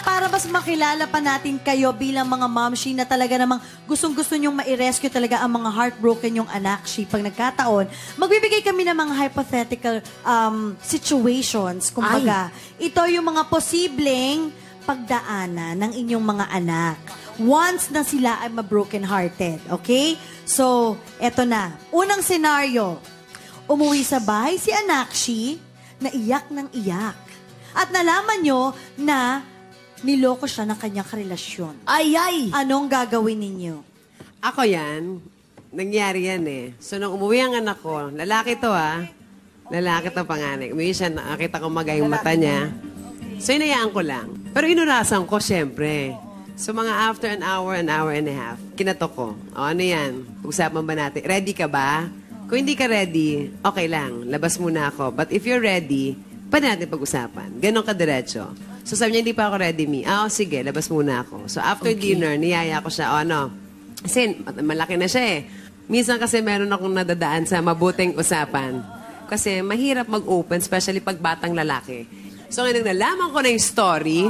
para mas makilala pa natin kayo bilang mga momshi na talaga namang gustong-gusto nyong ma-rescue talaga ang mga heartbroken yung anak, she, pag nagkataon, magbibigay kami ng mga hypothetical um, situations. Kumbaga, ito yung mga posibleng pagdaanan ng inyong mga anak once na sila ay ma-broken hearted. Okay? So, eto na. Unang senaryo, umuwi sa bahay si Anakshi na iyak ng iyak. At nalaman nyo na niloko siya ng kanyang karelasyon. Ay, ay! Anong gagawin ninyo? Ako yan. Nangyari yan eh. So, nung umuwi ang anak ko, lalaki to ah. Lalaki to panganay. Umuwi siya, nakita ko magay yung mata niya. So, inayaan ko lang. Pero inurasan ko, syempre. So, mga after an hour, an hour and a half, kinatok ko. O, ano yan? Usapan ba natin? Ready ka ba? Kung hindi ka ready, okay lang. Labas muna ako. But if you're ready, pwede natin pag-usapan. Ganon ka diretso. So, sabi niya, hindi pa ako ready, me. Ah, oh, sige, labas muna ako. So, after dinner, niyaya ko siya, o ano, kasi malaki na siya eh. Minsan kasi meron akong nadadaan sa mabuting usapan. Kasi mahirap mag-open, especially pag batang lalaki. So ngayon nalaman ko na yung story,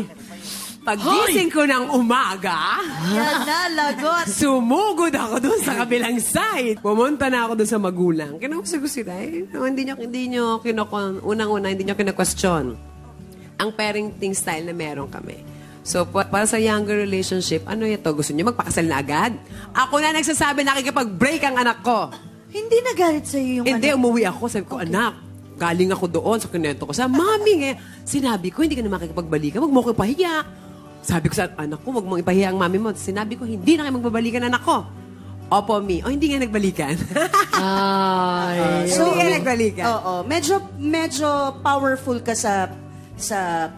paggising ko ng umaga, Yan na, lagot. sumugod ako doon sa kabilang side. Pumunta na ako doon sa magulang. Kinausap ko sila, eh, no, hindi nyo, hindi nyo kinokon, unang-una, hindi nyo kina-question ang parenting style na meron kami. So, pa- para sa younger relationship, ano ito? Gusto niyo magpakasal na agad? Ako na nagsasabi, nakikipag-break ang anak ko. Hindi nagalit sa'yo yung Hindi, anak. umuwi ako. Sabi ko, anak, galing ako doon sa kinento ko. Sa mami, ngayon, sinabi ko, hindi ka na makikipagbalikan. Huwag mo ko ipahiya. Sabi ko sa anak ko, huwag mong ipahiya ang mami mo. Sinabi ko, hindi na kayo magbabalikan anak ko. Opo, mi. O, hindi nga nagbalikan. Ay. hindi nga nagbalikan. Oo, medyo medyo powerful ka sa sa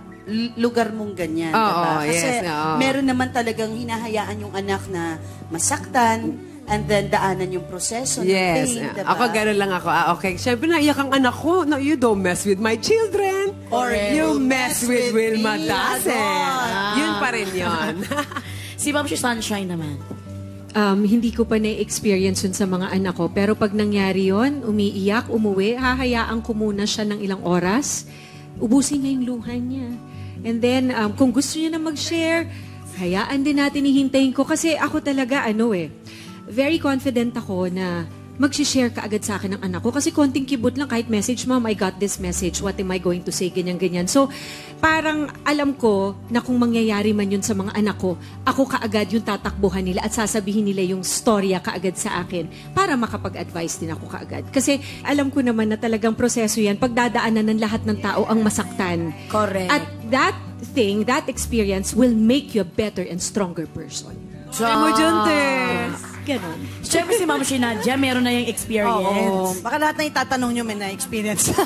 lugar mong ganyan, Oo, diba? Kasi yes, oo. meron naman talagang hinahayaan yung anak na masaktan and then daanan yung proseso ng Yes. pain, diba? Ako, gano'n lang ako. Ah, okay. Siyempre, naiyak ang anak ko. No, you don't mess with my children. Or you mess with Wilma me. Dasen. Yun pa rin yun. Si Ma'am si Sunshine naman. Um, hindi ko pa na-experience yun sa mga anak ko. Pero pag nangyari yon, umiiyak, umuwi, hahayaan ko muna siya ng ilang oras. Ubusin niya yung luha niya. And then, um, kung gusto niya na mag-share, hayaan din natin ihintayin ko. Kasi ako talaga, ano eh, very confident ako na mag-share ka agad sa akin ng anak ko. Kasi konting kibot lang, kahit message, Mom, I got this message. What am I going to say? Ganyan, ganyan. So, parang alam ko na kung mangyayari man yun sa mga anak ko, ako kaagad yung tatakbuhan nila at sasabihin nila yung storya kaagad sa akin para makapag-advise din ako kaagad. Kasi alam ko naman na talagang proseso yan. Pagdadaanan ng lahat ng tao ang masaktan. Correct. At that thing, that experience will make you a better and stronger person. Dyan, Tess. Ganon. Siyempre si Ma'am si Nadia, meron na yung Oo. experience. Baka lahat na itatanong nyo may na-experience.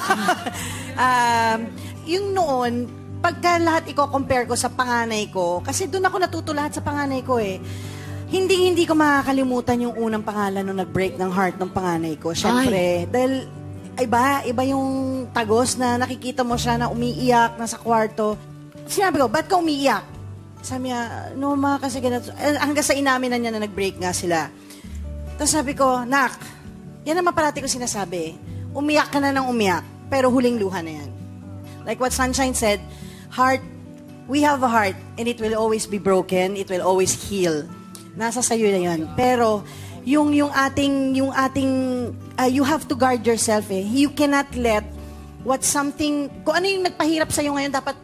um, yung noon, pagka lahat i-compare ko sa panganay ko, kasi doon ako natuto lahat sa panganay ko eh. Hindi hindi ko makakalimutan yung unang pangalan nung nag-break ng heart ng panganay ko. Siyempre, dahil iba, iba yung tagos na nakikita mo siya na umiiyak na sa kwarto. Sinabi ko, ba't ka umiiyak? Sabi niya, no ma, kasi ganito. Eh, Hanggang sa inamin na niya na nag-break nga sila. Tapos sabi ko, Nak, yan naman parati ko sinasabi. Umiyak ka na ng umiyak, pero huling luha na yan. Like what Sunshine said, heart, we have a heart, and it will always be broken, it will always heal. Nasa sayo na yun. Pero, yung, yung ating, yung ating, uh, you have to guard yourself eh. You cannot let what something, kung ano yung nagpahirap sa'yo ngayon, dapat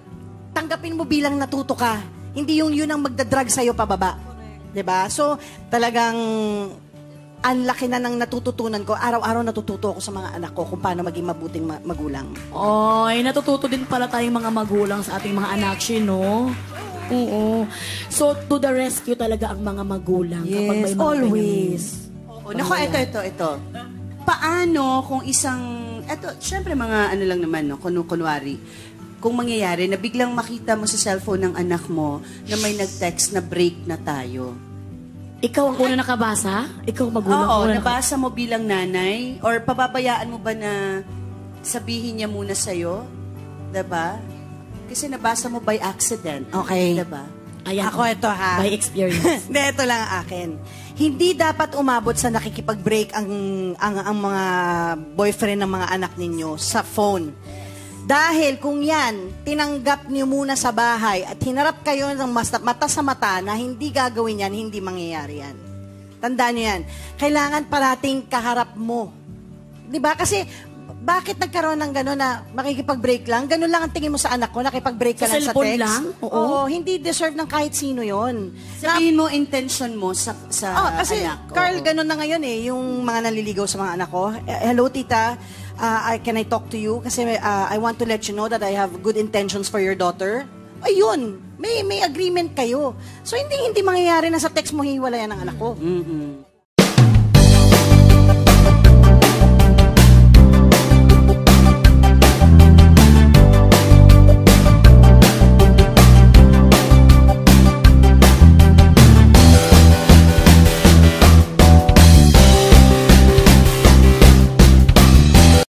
tanggapin mo bilang natuto ka. Hindi yung yun ang magdadrag sa'yo pababa. 'Di ba? So, talagang ang laki na ng natututunan ko. Araw-araw natututo ako sa mga anak ko kung paano maging mabuting ma- magulang. Oy, natututo din pala tayong mga magulang sa ating mga anak, no? Oo. So, to the rescue talaga ang mga magulang kapag may Yes, mga always. Oh, nako, ito, ito, ito. Paano kung isang, eto, syempre mga ano lang naman, no, kunu kunwari, kung mangyayari na biglang makita mo sa cellphone ng anak mo na may nag-text na break na tayo. Ikaw ang una nakabasa? Ikaw magulang Oo, una nabasa mo bilang nanay? Or pababayaan mo ba na sabihin niya muna sa'yo? Diba? Kasi nabasa mo by accident. Okay. Diba? Ayan. Ako ito ha. By experience. Hindi, ito lang ang akin. Hindi dapat umabot sa nakikipag-break ang, ang, ang mga boyfriend ng mga anak ninyo sa phone. Dahil kung yan, tinanggap niyo muna sa bahay at hinarap kayo ng mas- mata sa mata na hindi gagawin yan, hindi mangyayari yan. Tandaan niyo yan. Kailangan parating kaharap mo. 'Di ba? Kasi bakit nagkaroon ng gano'n na makikipag-break lang? Ganun lang ang tingin mo sa anak ko, nakipag-break ka Sa lang sa text. lang? Oo. Oo, hindi deserve ng kahit sino yon. Sabihin mo intention mo sa, sa Oh, kasi anak. Carl, Oo. ganun na ngayon eh, yung mga naliligaw sa mga anak ko. Eh, Hello, tita. Uh, I, can I talk to you? Kasi uh, I want to let you know that I have good intentions for your daughter. Ayun, may may agreement kayo. So hindi hindi mangyayari na sa text mo hiwalayan ng anak ko. Mm-mm.